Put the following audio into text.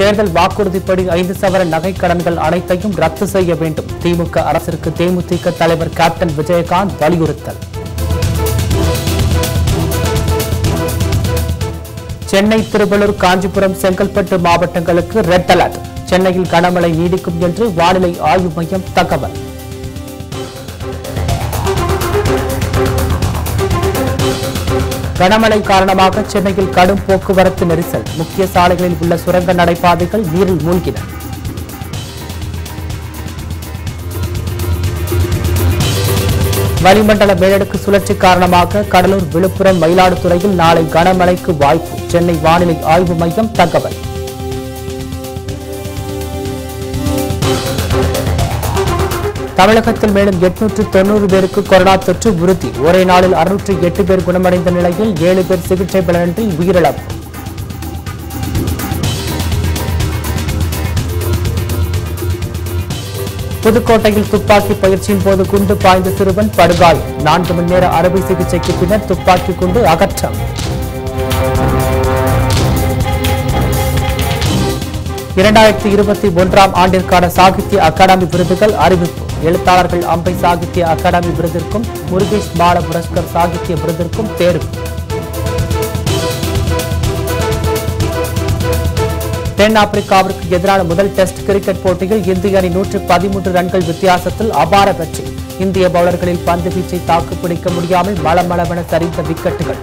தேர்தல் வாக்குறுதிப்படி ஐந்து சவர நகை கடன்கள் அனைத்தையும் ரத்து செய்ய வேண்டும். திமுக அரசிற்கு தேமுதிக தலைவர் கேப்டன் விஜயகாந்த் வலியுறுத்தல். சென்னை திருவள்ளூர் காஞ்சிபுரம் செங்கல்பட்டு மாவட்டங்களுக்கு ரெட் அலர்ட். சென்னையில் கனமழை நீடிக்கும் என்று வானிலை ஆய்வு மையம் தகவல். கனமழை காரணமாக சென்னையில் கடும் போக்குவரத்து நெரிசல். முக்கிய சாலைகளில் உள்ள சுரங்க நடைபாதைகள் நீரில் மூழ்கின. வளிமண்டல மேலடுக்கு சுழற்சி காரணமாக கடலூர் விழுப்புரம் மயிலாடுதுறையில் நாளை கனமழைக்கு வாய்ப்பு. சென்னை வானிலை ஆய்வு மையம் தகவல். தமிழகத்தில் மேலும் எட்நூற்று தொன்னூறு பேருக்கு கொரோனா தொற்று உறுதி. ஒரே நாளில் அறுநூற்று எட்டு பேர் குணமடைந்த நிலையில் ஏழு பேர் சிகிச்சை பலனின்றி உயிரிழப்பு. புதுக்கோட்டையில் துப்பாக்கி பயிற்சியின் போது குண்டு பாய்ந்த சிறுவன் படுகாயம். நான்கு மணி நேர அறுவை சிகிச்சைக்கு பின்னர் துப்பாக்கி குண்டு அகற்றம். இரண்டாயிரத்தி இருபத்தி ஒன்றாம் ஆண்டிற்கான சாகித்ய அகாடமி விருதுகள் அறிவிப்பு. எழுத்தாளர்கள் அம்பை சாகித்ய அகாடமி விருதிற்கும் முருகேஷ் பால புரஸ்கர் சாகித்ய விருதிற்கும் தேர்வு. தென்னாப்பிரிக்காவிற்கு எதிரான முதல் டெஸ்ட் கிரிக்கெட் போட்டியில் இந்திய அணி நூற்று பதிமூன்று ரன்கள் வித்தியாசத்தில் அபார வெற்றி. இந்திய பவுலர்களில் பந்து வீச்சை தாக்குப்பிடிக்க முடியாமல் மளமளவென சரிந்த விக்கெட்டுகள்.